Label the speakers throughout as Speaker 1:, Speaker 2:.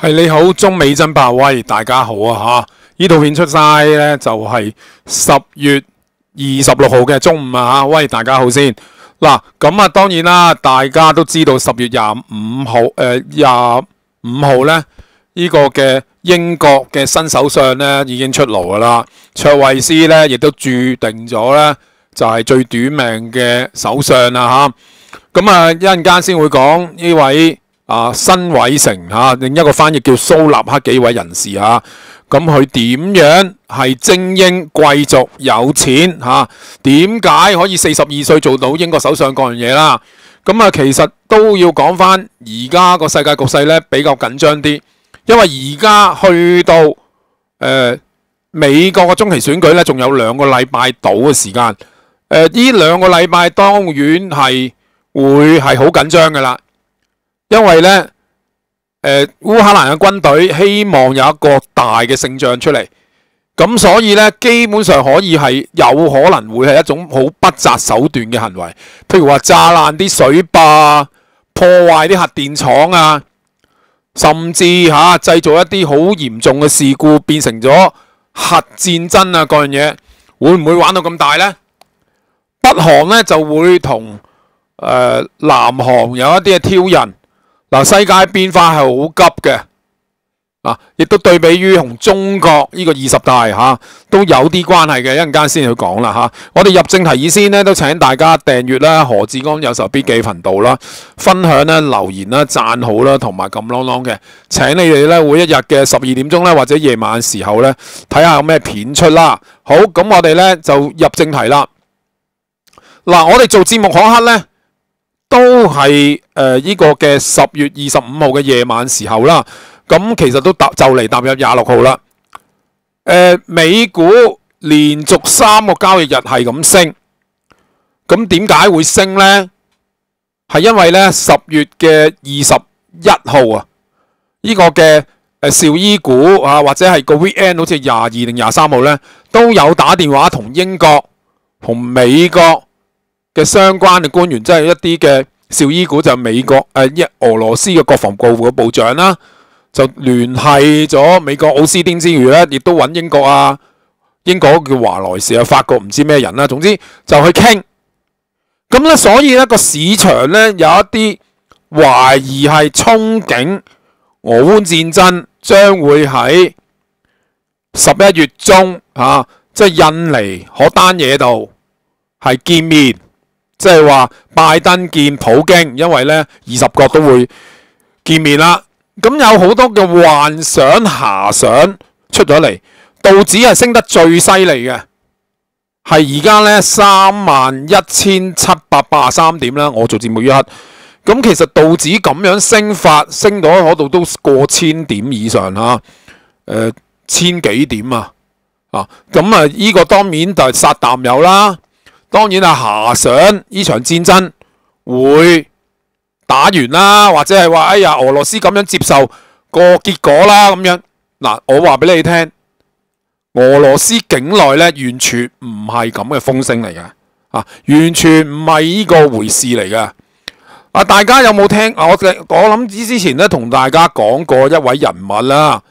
Speaker 1: 係你好，中美爭霸威，大家好啊吓！呢套片出晒呢，就係十月二十六號嘅中午啊吓，喂，大家好先。嗱，咁啊，當然啦，大家都知道十月廿五號誒廿五号呢，呢個嘅英國嘅新首相呢已經出爐噶啦，卓慧斯呢亦都注定咗呢，就係最短命嘅首相啦吓。咁啊，一陣間先會講呢位。啊，辛偉誠嚇，另一個翻譯叫蘇立克幾位人士吓，咁佢點樣係精英貴族有錢嚇？點解可以四十二歲做到英國首相嗰樣嘢啦？咁啊，其實都要講翻而家個世界局勢咧比較緊張啲，因為而家去到诶、美國嘅中期選舉咧，仲有兩個禮拜到嘅時間。誒、呃，呢兩個禮拜當然係會係好緊張㗎啦。因為咧，誒、呃，烏克蘭嘅軍隊希望有一個大嘅勝仗出嚟，咁所以咧，基本上可以係有可能會係一種好不擇手段嘅行為，譬如話炸爛啲水壩，破壞啲核電廠啊，甚至吓製、啊、造一啲好嚴重嘅事故，變成咗核戰爭啊，嗰樣嘢會唔會玩到咁大呢？北韓咧就會同诶、南韓有一啲嘅挑釁。嗱，世界變化係好急嘅，啊，亦都對比於同中國呢個二十大吓、都有啲關係嘅，一陣間先去講啦吓。我哋入正題以先呢，都請大家訂閱啦，何志剛有時候必記頻道啦，分享啦、留言啦、讚好啦，同埋撳啷啷嘅。請你哋咧，每一日嘅十二點鐘咧，或者夜晚時候咧，睇下有咩片出啦。好，咁我哋咧就入正題啦。嗱，我哋做節目嗰刻咧。都係誒呢個嘅十月二十五號嘅夜晚時候啦，咁其實都踏就嚟踏入廿六號啦。誒、呃，美股連續三個交易日係咁升，咁點解會升呢？係因為咧十月嘅二十一號啊，呢、這個嘅誒紹伊股啊，或者係個 VN 好似廿二定廿三號咧，都有打電話同英國同美國。嘅相關嘅官員，即係一啲嘅紹伊古就美國誒一、俄羅斯嘅國防部嘅部長啦，就聯繫咗美國奧斯丁之餘咧，亦都揾英國啊，英國叫華萊士啊，法國唔知咩人啦，總之就去傾。咁咧，所以咧個市場咧有一啲懷疑係憧憬俄烏戰爭將會喺十一月中啊，即係印尼可單嘢度係見面。即係話拜登見普京，因為咧二十國都會見面啦。咁有好多嘅幻想遐想出咗嚟，道指係升得最犀利嘅，係而家咧三萬一千七百八十三點啦。我做節目一刻，咁其實道指咁樣升法，升到嗰度都過千點以上吓，誒、呃、千幾點啊？啊，咁啊呢個當面就係殺淡友啦。當然啊，遐想呢場戰爭會打完啦，或者係話哎呀，俄羅斯咁樣接受個結果啦咁樣。嗱，我話俾你聽，俄羅斯境內咧完全唔係咁嘅風聲嚟嘅，啊，完全唔係呢個回事嚟嘅。啊，大家有冇聽？我我諗之之前咧同大家講過一位人物啦，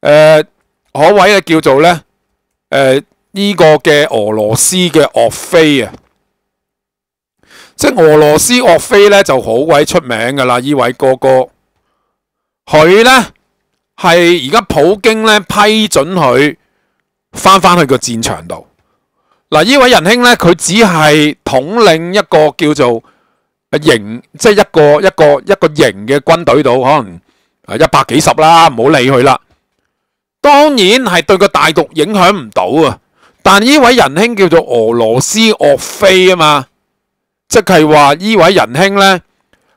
Speaker 1: 诶、呃，嗰位啊叫做咧，诶、呢個嘅俄羅斯嘅岳飛啊，即系俄羅斯岳飛咧就好鬼出名噶啦！呢位哥哥，佢咧係而家普京咧批准佢翻翻去個戰場度。嗱，呢位仁兄咧，佢只係統領一個叫做營，即系一個一個一個營嘅軍隊度，可能一百幾十啦，唔好理佢啦。當然係對個大局影響唔到啊。但呢位仁兄叫做俄羅斯岳飞啊嘛，即係話呢位仁兄呢，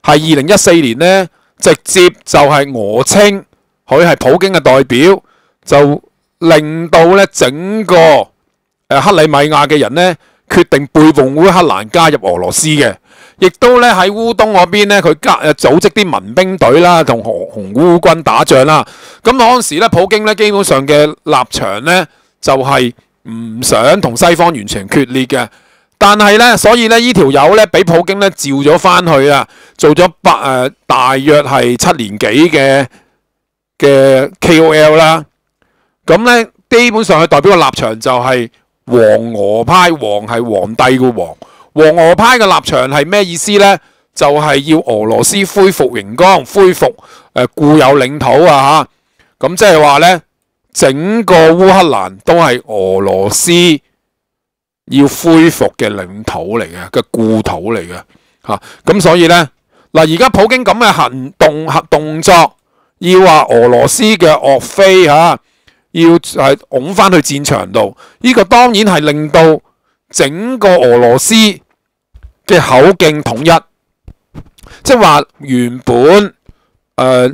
Speaker 1: 係二零一四年呢，直接就係俄稱佢係普京嘅代表，就令到呢整個誒克里米亞嘅人呢，決定背叛烏克蘭加入俄羅斯嘅，亦都呢喺烏東嗰邊呢，佢加誒組織啲民兵隊啦，同紅烏軍打仗啦。咁嗰陣時咧，普京呢基本上嘅立場呢，就係、是。唔想同西方完全決裂嘅，但係呢，所以呢，呢條友呢，俾普京呢召咗翻去啊，做咗八誒大約係七年幾嘅嘅 KOL 啦。咁咧基本上佢代表嘅立場就係黃俄派，黃係皇帝嘅黃。黃俄派嘅立場係咩意思咧？就係、要俄羅斯恢復榮光，恢復誒、呃、固有領土啊！吓，咁即係話咧，整個烏克蘭都係俄羅斯要恢復嘅領土嚟嘅，嘅故土嚟嘅嚇。咁、所以咧，嗱而家普京咁嘅行動合動作，要話俄羅斯嘅岳飛嚇，要系拱翻去戰場度，呢、這個當然係令到整個俄羅斯嘅口径統一。即係話原本诶、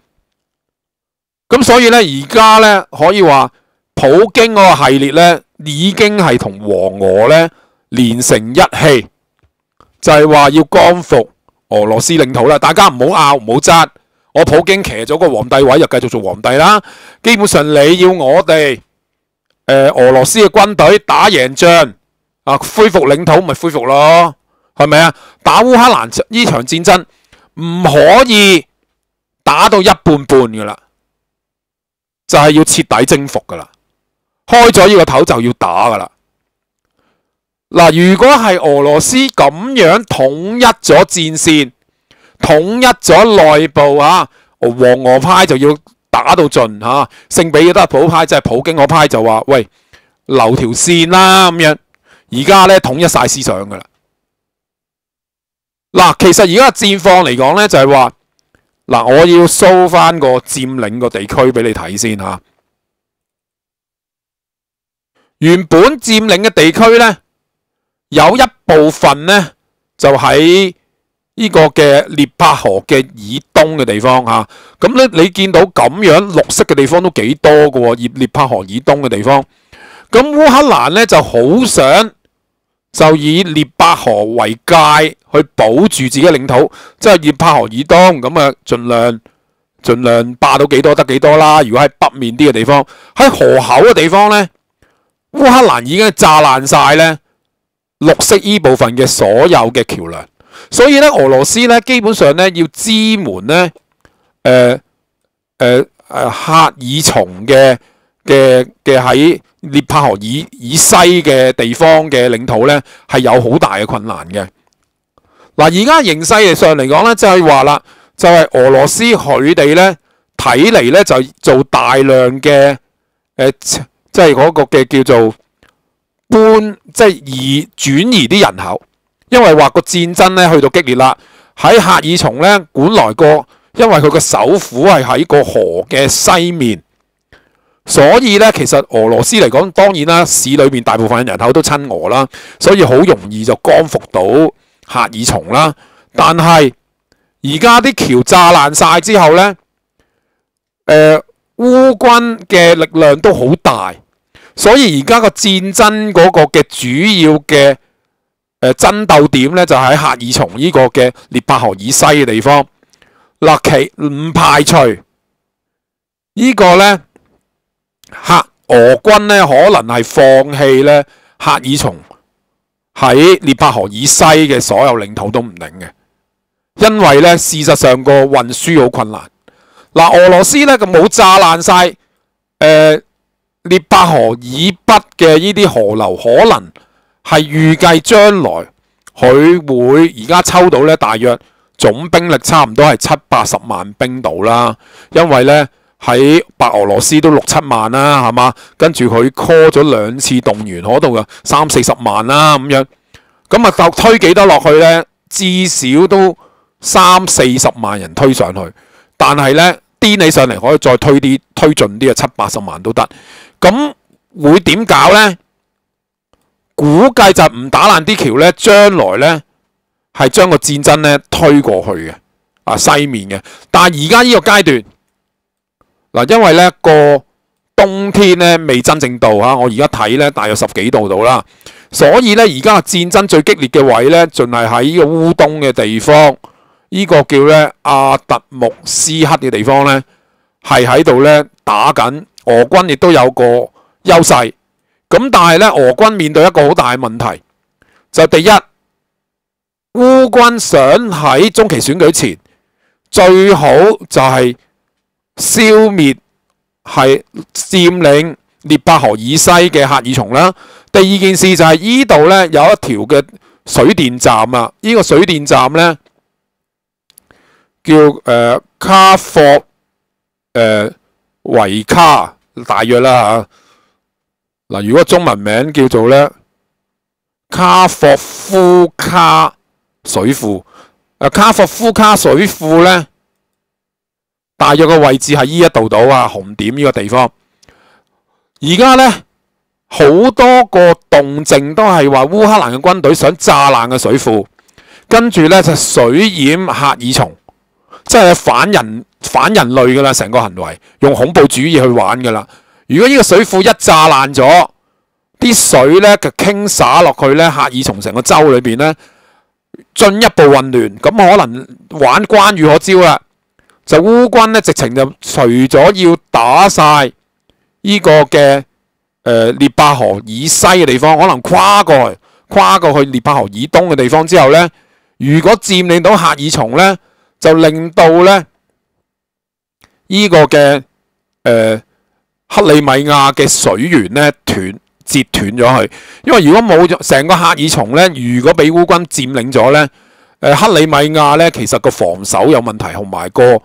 Speaker 1: 咁所以咧，而家咧可以話普京嗰個系列咧，已經係同黃俄咧連成一氣，就係話要光復俄羅斯領土啦。大家唔好拗，唔好爭。我普京騎咗個皇帝位，就繼續做皇帝啦。基本上你要我哋誒、俄羅斯嘅軍隊打贏仗啊，恢復領土咪恢復咯，係咪啊？打烏克蘭呢場戰爭。唔可以打到一半半噶啦，就係要徹底征服噶啦。開咗呢個頭就要打噶啦。嗱，如果係俄羅斯咁樣統一咗戰線，統一咗內部啊，黃俄派就要打到盡吓，聖彼得堡派即係普京嗰派就話喂，留條線啦咁樣。而家咧統一晒思想噶啦。嗱，其實而家戰況嚟講咧，就係話嗱，我要 show 翻個佔領個地區俾你睇先吓。原本佔領嘅地區咧，有一部分咧就喺呢個嘅涅伯河嘅以東嘅地方吓。咁咧，你見到咁樣綠色嘅地方都幾多噶？聶聶伯河以東嘅地方，咁烏克蘭咧就好想。就以列伯河為界去保住自己嘅領土，即係聶伯河以東咁啊，盡量尽量霸到幾多得幾多啦。如果喺北面啲嘅地方，喺河口嘅地方咧，烏克蘭已經炸爛晒咧綠色呢部分嘅所有嘅橋梁，所以咧俄羅斯咧基本上咧要支援咧，誒誒誒赫爾松嘅嘅嘅喺。涅帕河以以西嘅地方嘅领土咧，系有好大嘅困难嘅。嗱，而家形势上嚟讲咧，就系话啦，就系俄罗斯佢哋咧睇嚟咧就做大量嘅诶，即系嗰个嘅叫做搬，即系移转移啲人口，因为话个战争咧去到激烈啦。喺赫尔松咧，本來個因为佢个首府系喺个河嘅西面。所以咧，其實俄羅斯嚟講，當然啦，市裏面大部分人口都親俄啦，所以好容易就光復到赫爾松啦。但係而家啲橋炸爛晒之後咧，誒、呃，烏軍嘅力量都好大，所以而家個戰爭嗰個嘅主要嘅誒爭鬥點咧，就喺赫爾松呢個嘅聶伯河以西嘅地方。嗱，其唔排除、這個、呢。黑俄軍咧可能係放棄咧赫爾松喺聶伯河以西嘅所有領土都唔定嘅，因為咧事實上個運輸好困難。嗱，俄羅斯咧冇炸爛晒誒聶伯河以北嘅呢啲河流，可能係預計將來佢會而家抽到咧大約總兵力差唔多係七八十萬兵度啦，因為咧。喺白俄羅斯都六七萬啦，係嘛？跟住佢 call 咗兩次動員，嗰度嘅三四十萬啦咁樣。咁啊，就推幾多落去呢？至少都三四十萬人推上去。但係呢，癲起上嚟可以再推啲，推進啲啊，七八十萬都得。咁會點搞呢？估計就唔打爛啲橋呢，將來呢係將個戰爭呢推過去嘅啊西面嘅。但係而家呢個階段。嗱，因為咧個冬天咧未真正到吓，我而家睇咧大約十幾度度啦。所以咧而家戰爭最激烈嘅位咧，仲係喺呢個烏冬嘅地方，呢、這個叫咧阿特木斯克嘅地方咧，係喺度咧打緊。俄軍亦都有個優勢，咁但係咧俄軍面對一個好大嘅問題，就第一，烏軍想喺中期選舉前最好就係消滅係佔領聶伯河以西嘅赫爾松啦。第二件事就係依度咧有一條嘅水電站啊，呢、個水電站咧叫誒、卡霍誒。維卡大約啦吓，嗱，如果中文名叫做咧卡霍夫卡水庫，卡霍夫卡水庫咧，大約嘅位置係依一度到啊紅點呢個地方。而家咧好多個動靜都係話烏克蘭嘅軍隊想炸爛嘅水庫，跟住咧就水淹赫爾松，即係反人。反人類噶啦，成個行為用恐怖主義去玩噶啦。如果呢個水庫一炸爛咗，啲水咧就傾灑落去咧，赫尔松城個州裏邊咧，進一步混亂，咁可能玩關羽可招啦。就烏軍咧，直情就除咗要打晒呢個嘅誒聶伯河以西嘅地方，可能跨過去跨過去聶伯河以東嘅地方之後咧，如果佔領到赫爾松咧，就令到咧。呢個嘅誒、克里米亞嘅水源咧斷截斷咗佢，因為如果冇咗成個赫爾松咧，如果俾烏軍佔領咗咧，誒、克里米亞咧其實個防守有問題，同埋個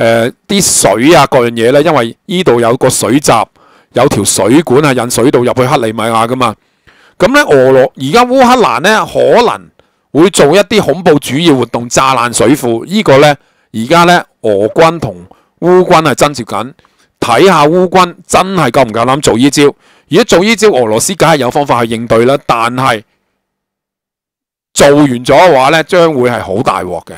Speaker 1: 誒啲、水啊各樣嘢咧，因為呢度有個水閘，有條水管啊引水道入去克里米亞噶嘛，咁咧俄羅而家烏克蘭咧可能會做一啲恐怖主義活動，炸爛水庫，這個、呢個咧而家咧俄軍同烏軍係爭接緊，睇下烏軍真係夠唔夠膽做呢招？如果做呢招，俄羅斯梗係有方法去應對啦。但係做完咗嘅話咧，將會係好大鑊嘅。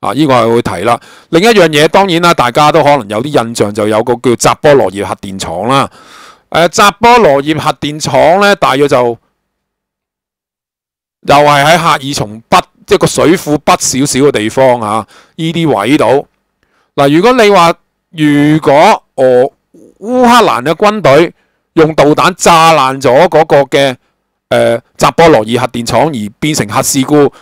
Speaker 1: 啊，呢個係會提啦。另一樣嘢，當然啦，大家都可能有啲印象，就有個叫扎波羅熱核電廠啦。诶、扎波羅熱核電廠咧，大約就又係喺赫爾松北，即係個水庫北少少嘅地方啊。呢啲位度。嗱，如果你話如果俄烏克蘭嘅軍隊用導彈炸爛咗嗰個嘅誒扎波羅熱核電廠而變成核事故，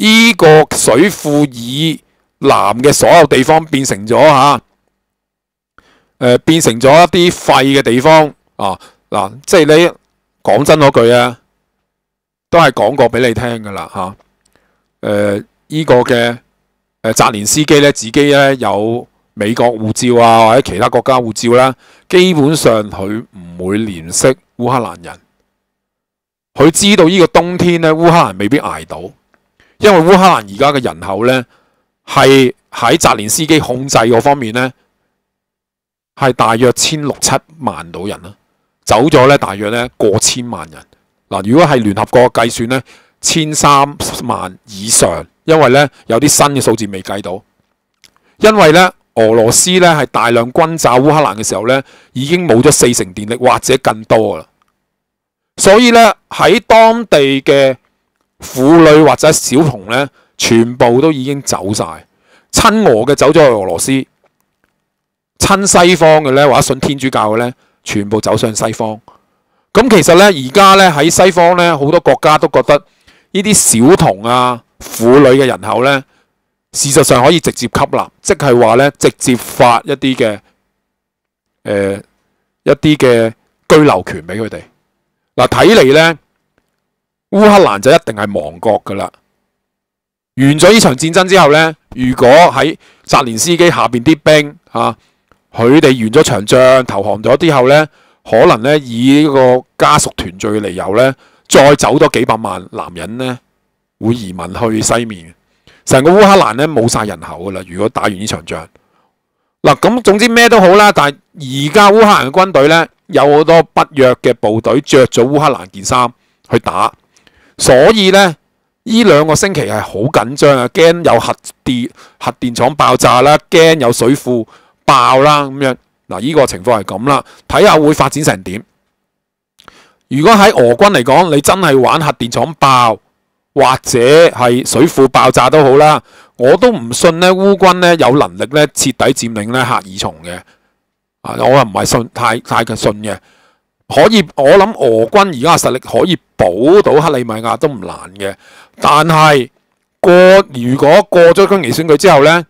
Speaker 1: 依、個水庫以南嘅所有地方變成咗嚇，誒、變成咗一啲廢嘅地方啊！嗱，即係你講真嗰句啊，都係講過俾你聽噶啦嚇，誒、依、個嘅。誒，澤連斯基咧自己咧有美國護照啊，或者其他國家護照啦，基本上佢唔會憐惜烏克蘭人。佢知道呢個冬天咧，烏克蘭未必捱到，因為烏克蘭而家嘅人口咧係喺澤連斯基控制嗰方面咧係大約千六七萬到人啦，走咗咧大約咧過千萬人。嗱，如果係聯合國計算咧，千三萬以上。因為咧有啲新嘅數字未計到，因為咧俄羅斯咧係大量轟炸烏克蘭嘅時候咧，已經冇咗四成電力或者更多啦，所以咧喺當地嘅婦女或者小童咧，全部都已經走晒，親俄嘅走咗去俄羅斯，親西方嘅咧或者信天主教嘅咧，全部走上西方。咁其實咧而家咧喺西方咧好多國家都覺得呢啲小童啊。婦女嘅人口咧，事實上可以直接吸納，即係話咧直接發一啲嘅誒一啲嘅居留權俾佢哋。嗱，睇嚟咧烏克蘭就一定係亡國噶啦。完咗呢場戰爭之後咧，如果喺澤連斯基下邊啲兵啊，佢哋完咗場仗投降咗之後咧，可能咧以呢個家屬團聚嘅理由咧，再走多幾百萬男人咧。會移民去西面，成個烏克蘭咧冇晒人口噶啦。如果打完呢場仗，嗱咁總之咩都好啦。但係而家烏克蘭嘅軍隊咧有好多北約嘅部隊着咗烏克蘭件衫去打，所以咧呢兩個星期係好緊張啊，驚有核電核電廠爆炸啦，驚有水庫爆啦咁樣。嗱，呢個情況係咁啦，睇下會發展成點。如果喺俄軍嚟講，你真係玩核電廠爆，或者係水庫爆炸都好啦，我都唔信咧烏軍咧有能力咧徹底佔領咧赫爾松嘅。啊，我又唔係信太太嘅信嘅。可以，我諗俄軍而家嘅實力可以保到克里米亞都唔難嘅。但係過如果過咗中期選舉之後咧，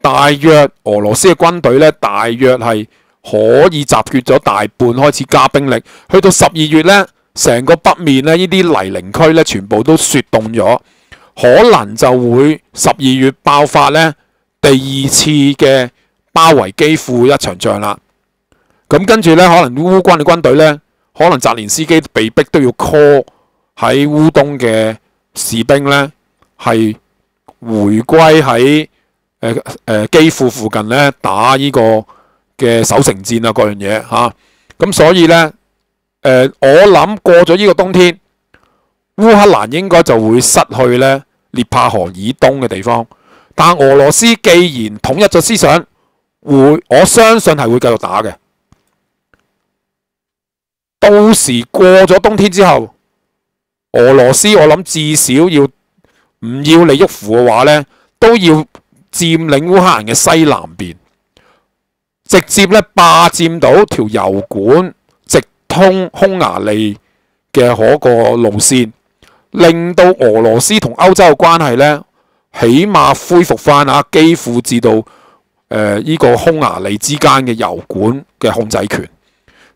Speaker 1: 大約俄羅斯嘅軍隊咧，大約係可以集結咗大半，開始加兵力。去到十二月咧，成個北面咧，呢啲泥泞區咧，全部都雪凍咗，可能就會十二月爆發咧第二次嘅包圍基輔一場仗啦。咁跟住咧，可能烏軍嘅軍隊咧，可能澤連斯基被逼都要 call 喺烏東嘅士兵咧，係回歸喺誒誒基輔附近咧打呢個嘅守城戰啊，各樣嘢嚇。咁所以咧，誒我諗過咗呢個冬天，烏克蘭應該就會失去咧涅帕河以東嘅地方。但俄羅斯既然統一咗思想，會我相信係會繼續打嘅。到時過咗冬天之後，俄羅斯我諗至少要唔要利沃夫嘅話咧，都要佔領烏克蘭嘅西南邊，直接咧霸佔到條油管直通匈牙利嘅嗰個路線，令到俄羅斯同歐洲嘅關係咧，起碼恢復翻啊，幾乎至到誒呢、呃這個匈牙利之間嘅油管嘅控制權。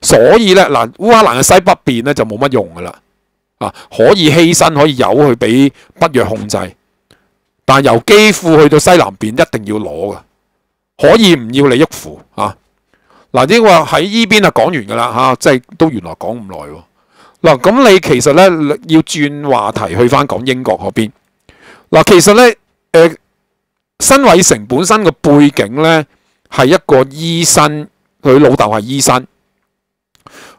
Speaker 1: 所以咧，嗱，烏克蘭嘅西北邊咧就冇乜用噶啦，啊，可以犧牲，可以由去俾北約控制，但由基輔去到西南邊一定要攞噶，可以唔要利沃夫啊？嗱，呢個喺依邊啊講完噶啦嚇，即係都原來講咁耐喎。嗱，咁你其實咧要轉話題去翻講英國嗰邊。嗱，其實咧，誒、呃，辛偉誠本身個背景咧係一個醫生，佢老豆係醫生。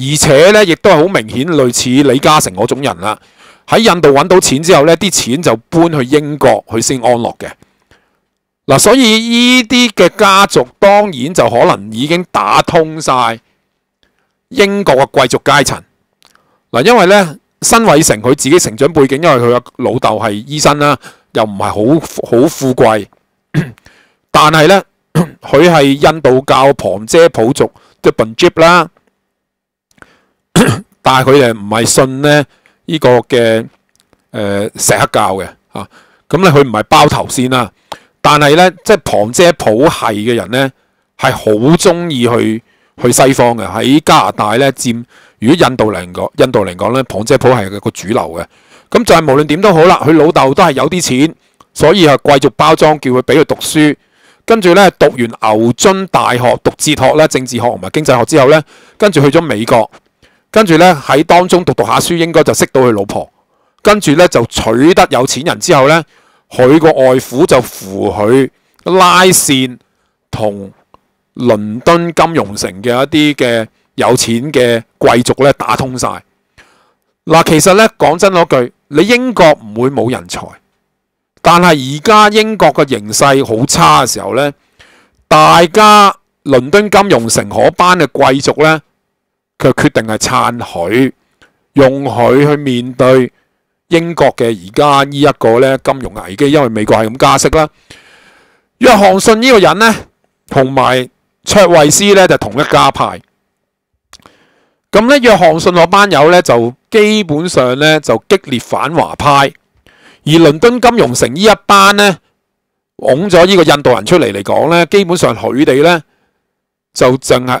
Speaker 1: 而且咧，亦都係好明顯類似李嘉誠嗰種人啦。喺印度揾到錢之後呢，啲錢就搬去英國去先安樂嘅。嗱，所以呢啲嘅家族當然就可能已經打通晒英國嘅貴族階層。嗱，因為呢，辛偉成佢自己成長背景，因為佢嘅老豆係醫生啦，又唔係好好富貴，但係呢，佢係印度教旁遮普族嘅 Punjab 啦。但係佢哋唔係信咧呢個嘅诶石克教嘅啊，咁咧佢唔係包頭先啦。但係咧即係旁遮普系嘅人咧係好中意去去西方嘅。喺加拿大咧佔，如果印度嚟講，印度嚟講咧旁遮普係個主流嘅。咁就係無論點都好啦，佢老豆都係有啲錢，所以係貴族包裝，叫佢俾佢讀書。跟住咧讀完牛津大學讀哲學咧、政治學同埋經濟學之後咧，跟住去咗美國。跟住咧喺當中讀讀下書，應該就識到佢老婆。跟住咧就娶得有錢人之後咧，佢個外父就扶佢拉線同倫敦金融城嘅一啲嘅有錢嘅貴族咧打通晒。嗱，其實咧講真嗰句，你英國唔會冇人才，但係而家英國嘅形勢好差嘅時候咧，大家倫敦金融城嗰班嘅貴族咧。佢決定係撐佢，用佢去面對英國嘅而家呢一個咧金融危機，因為美國係咁加息啦。約翰遜呢個人呢，同埋卓慧斯呢，就同一家派。咁咧，約翰遜嗰班友呢，就基本上呢，就激烈反華派，而倫敦金融城呢一班呢，拱咗呢個印度人出嚟嚟講呢，基本上佢哋呢，就淨係。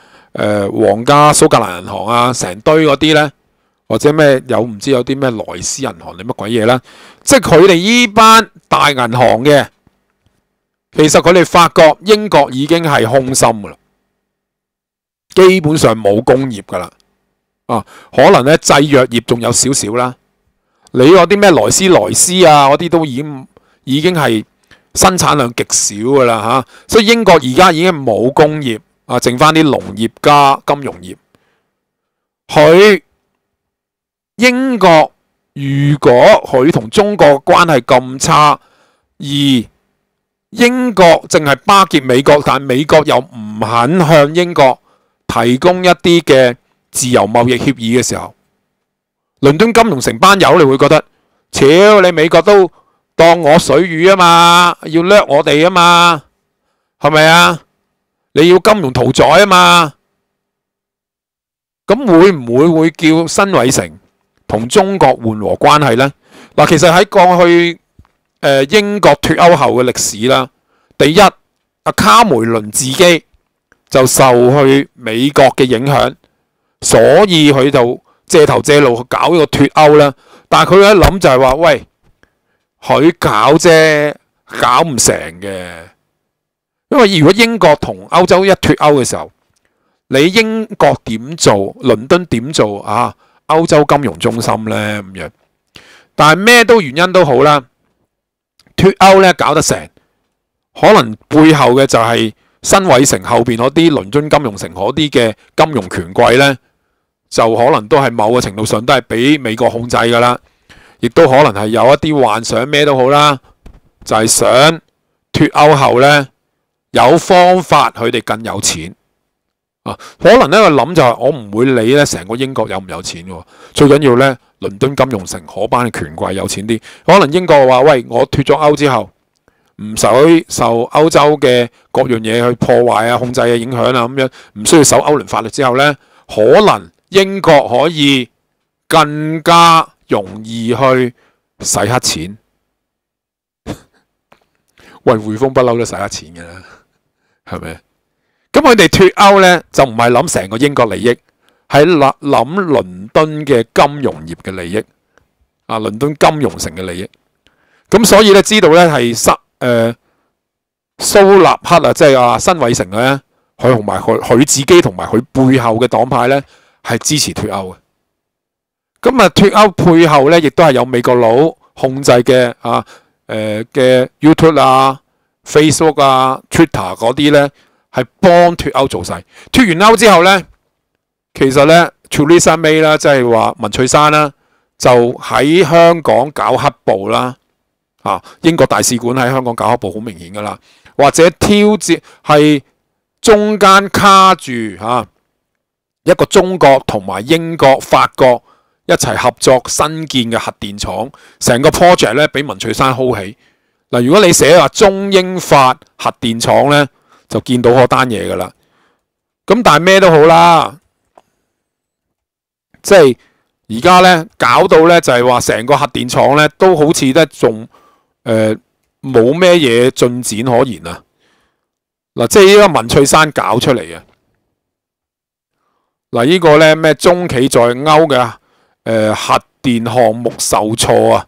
Speaker 1: 呃、皇家蘇格蘭銀行啊，成堆嗰啲呢，或者咩有唔知有啲咩萊斯銀行定乜鬼嘢啦，即係佢哋依班大銀行嘅。其實佢哋發覺英國已經係空心噶啦，基本上冇工業噶啦，啊，可能咧製藥業仲有少少啦。你嗰啲咩萊斯萊斯啊，嗰啲都已經已經係生產量極少噶啦吓，所以英國而家已經冇工業啊，剩翻啲農業加金融業。佢英國如果佢同中國關係咁差，而英國淨係巴結美國，但美國又唔肯向英國提供一啲嘅自由貿易協議嘅時候，倫敦金融城班友你會覺得，超你美國都當我水魚啊嘛，要掠我哋啊嘛，係咪啊？你要金融屠宰啊嘛？咁會唔會會叫新伟成同中國緩和關係呢？嗱，其實喺過去。英國脫歐後嘅歷史啦，第一阿卡梅倫自己就受去美國嘅影響，所以佢就借頭借路去搞呢個脫歐啦。但係佢一諗就係話，喂，佢搞啫，搞唔成嘅。因為如果英國同歐洲一脫歐嘅時候，你英國點做？倫敦點做啊？歐洲金融中心呢？咁样，但係咩都原因都好啦。脫歐咧搞得成，可能背後嘅就係辛偉誠後邊嗰啲倫敦金融城嗰啲嘅金融權貴呢，就可能都係某個程度上都係俾美國控制噶啦，亦都可能係有一啲幻想咩都好啦，就係想脫歐後呢，有方法佢哋更有錢啊，可能呢個諗就係我唔會理咧成個英國有唔有錢嘅，最緊要呢。倫敦金融城可班嘅權貴有錢啲，可能英國話：喂，我脫咗歐之後，唔使受歐洲嘅各樣嘢去破壞啊、控制嘅、影響啊，咁樣唔需要守歐聯法律之後呢，可能英國可以更加容易去洗黑錢。喂，匯豐不嬲都洗黑錢嘅啦，系咪？咁佢哋脫歐呢，就唔係諗成個英國利益。喺諗諗倫敦嘅金融業嘅利益，啊，倫敦金融城嘅利益，咁所以咧知道咧係塞誒蘇納克啊，即係阿辛偉誠咧，佢同埋佢佢自己同埋佢背後嘅黨派咧係支持脫歐嘅。咁啊脫歐背後咧亦都係有美國佬控制嘅啊誒嘅 YouTube 啊、Facebook 啊、Twitter 嗰啲咧係幫脫歐做晒。脫完歐之後咧。其實咧 t e r e s a May 啦，即係話文翠珊啦，就喺香港搞黑暴啦，啊，英國大使館喺香港搞黑暴好明顯噶啦，或者挑戰係中間卡住吓、啊、一個中國同埋英國、法國一齊合作新建嘅核電廠，成個 project 咧俾文翠山 hold 起。嗱、如果你寫話中英法核電廠咧，就見到嗰單嘢噶啦。咁但系咩都好啦。即係而家咧，搞到咧就係話成個核電廠咧都好似咧仲誒冇咩嘢進展可言啊！嗱，即係呢個文翠山搞出嚟嘅嗱，呢個咧咩中企在歐嘅誒、呃、核電項目受挫啊！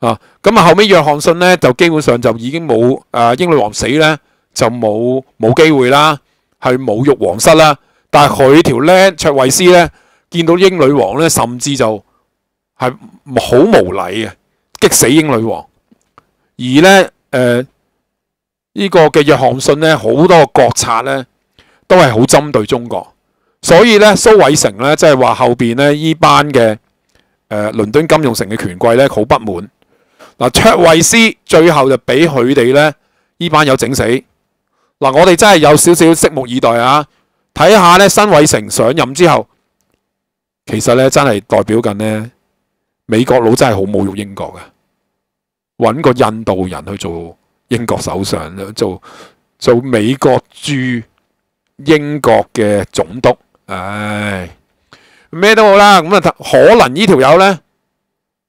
Speaker 1: 啊。咁啊後尾約翰遜咧就基本上就已經冇誒英女王死咧就冇冇機會啦，係侮辱皇室啦。但係佢條僆卓慧斯咧。見到英女王咧，甚至就係好無禮嘅，激死英女王。而咧，誒、呢、這個嘅約翰遜咧，好多國策咧都係好針對中國。所以咧，蘇偉成咧，即係話後邊咧依班嘅誒倫敦金融城嘅權貴咧，好不滿。嗱，卓慧斯最後就俾佢哋咧呢班友整死。嗱，我哋真係有少少拭目以待啊！睇下咧，辛偉誠上任之後，其實咧真係代表緊咧美國佬真係好侮辱英國嘅，揾個印度人去做英國首相，做做美國駐英國嘅總督。唉，咩都好啦，咁啊可能呢條友呢，